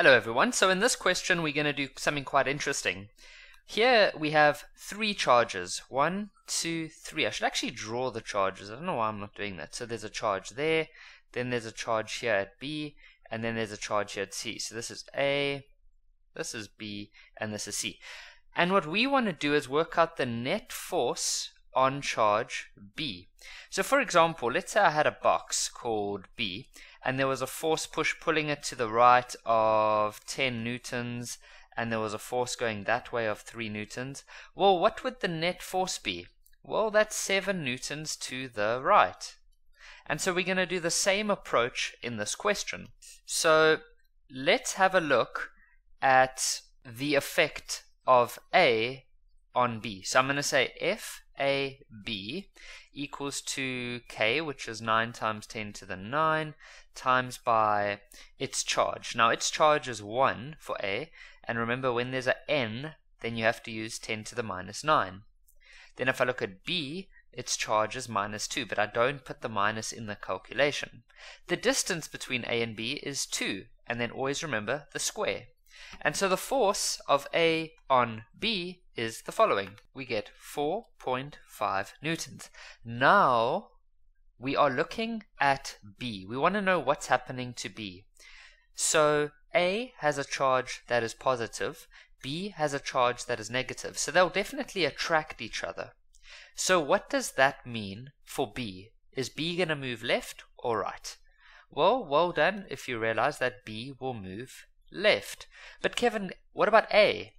Hello everyone. So in this question we're going to do something quite interesting. Here we have three charges. One, two, three. I should actually draw the charges. I don't know why I'm not doing that. So there's a charge there, then there's a charge here at B, and then there's a charge here at C. So this is A, this is B, and this is C. And what we want to do is work out the net force on charge B. So for example, let's say I had a box called B, and there was a force push pulling it to the right of 10 newtons and there was a force going that way of 3 newtons, well, what would the net force be? Well, that's 7 newtons to the right. And so we're going to do the same approach in this question. So let's have a look at the effect of A on B. So I'm going to say F A B equals to K, which is 9 times 10 to the 9, times by its charge. Now its charge is 1 for A, and remember when there's a n, then you have to use 10 to the minus 9. Then if I look at B, its charge is minus 2, but I don't put the minus in the calculation. The distance between A and B is 2, and then always remember the square. And so the force of A on B is the following. We get 4.5 newtons. Now we are looking at B. We want to know what's happening to B. So A has a charge that is positive, B has a charge that is negative. So they'll definitely attract each other. So what does that mean for B? Is B going to move left or right? Well, well done if you realize that B will move left. But Kevin, what about A?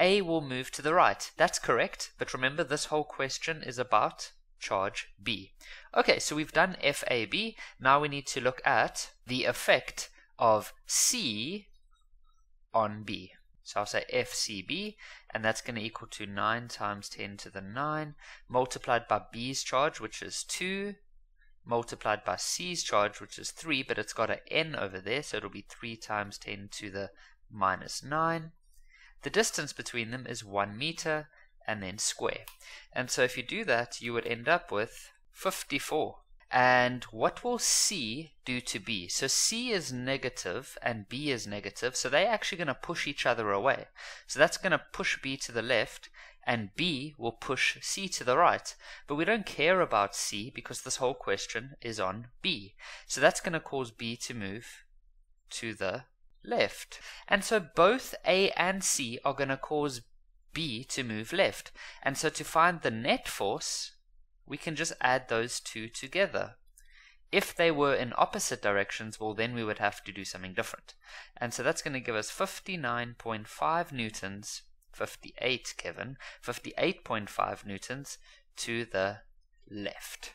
A will move to the right. That's correct, but remember this whole question is about charge B. Okay, so we've done FAB. Now we need to look at the effect of C on B. So I'll say FCB, and that's going to equal to 9 times 10 to the 9, multiplied by B's charge, which is 2, multiplied by C's charge, which is 3, but it's got an n over there, so it'll be 3 times 10 to the minus 9. The distance between them is 1 meter, and then square. And so if you do that, you would end up with 54. And what will C do to B? So C is negative and B is negative, so they're actually going to push each other away. So that's going to push B to the left, and B will push C to the right. But we don't care about C because this whole question is on B. So that's going to cause B to move to the left. And so both A and C are going to cause B to move left. And so to find the net force, we can just add those two together. If they were in opposite directions, well, then we would have to do something different. And so that's going to give us 59.5 newtons, 58, Kevin, 58.5 newtons to the left.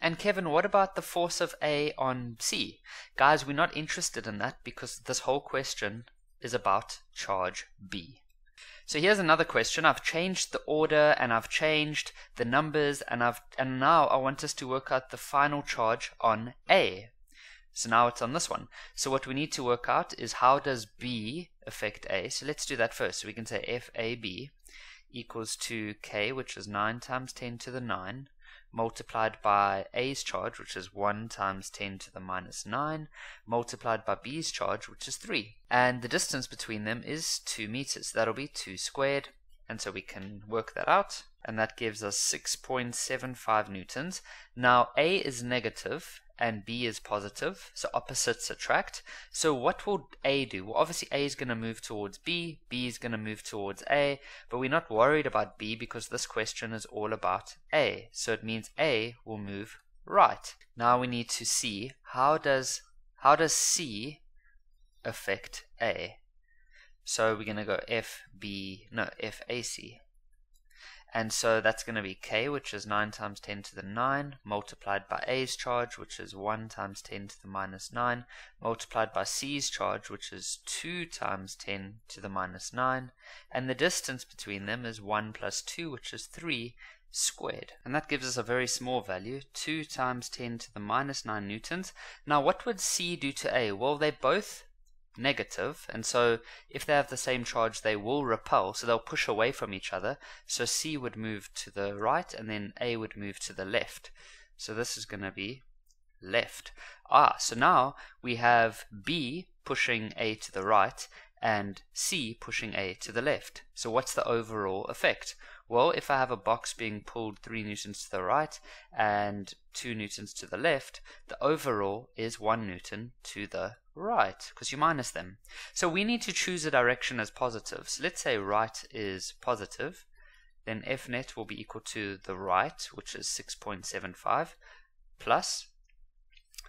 And Kevin, what about the force of A on C? Guys, we're not interested in that because this whole question is about charge B. So here's another question. I've changed the order and I've changed the numbers and I've and now I want us to work out the final charge on A. So now it's on this one. So what we need to work out is how does B affect A. So let's do that first. So we can say FAB equals to K, which is 9 times 10 to the 9, multiplied by A's charge, which is 1 times 10 to the minus 9, multiplied by B's charge, which is 3. And the distance between them is 2 meters. That'll be 2 squared. And so we can work that out. And that gives us 6.75 newtons. Now, A is negative, and B is positive, so opposites attract. So what will A do? Well, obviously A is going to move towards B, B is going to move towards A, but we're not worried about B because this question is all about A. So it means A will move right. Now we need to see how does how does C affect A? So we're going to go F B no F A C. And so that's going to be k, which is 9 times 10 to the 9, multiplied by a's charge, which is 1 times 10 to the minus 9, multiplied by c's charge, which is 2 times 10 to the minus 9, and the distance between them is 1 plus 2, which is 3 squared. And that gives us a very small value, 2 times 10 to the minus 9 newtons. Now what would c do to a? Well, they both negative, and so if they have the same charge, they will repel, so they'll push away from each other. So C would move to the right, and then A would move to the left. So this is going to be left. Ah, so now we have B pushing A to the right and C pushing A to the left. So what's the overall effect? Well, if I have a box being pulled 3 newtons to the right and 2 newtons to the left, the overall is 1 newton to the right, because you minus them. So we need to choose a direction as positive. So let's say right is positive, then F net will be equal to the right, which is 6.75, plus,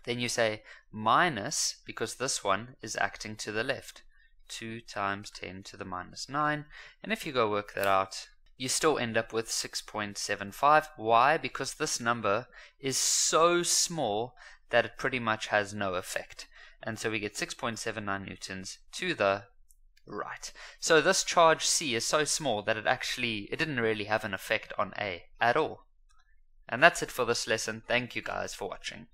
then you say minus, because this one is acting to the left, 2 times 10 to the minus 9, and if you go work that out, you still end up with 6.75. Why? Because this number is so small that it pretty much has no effect. And so we get 6.79 newtons to the right. So this charge C is so small that it actually, it didn't really have an effect on A at all. And that's it for this lesson. Thank you guys for watching.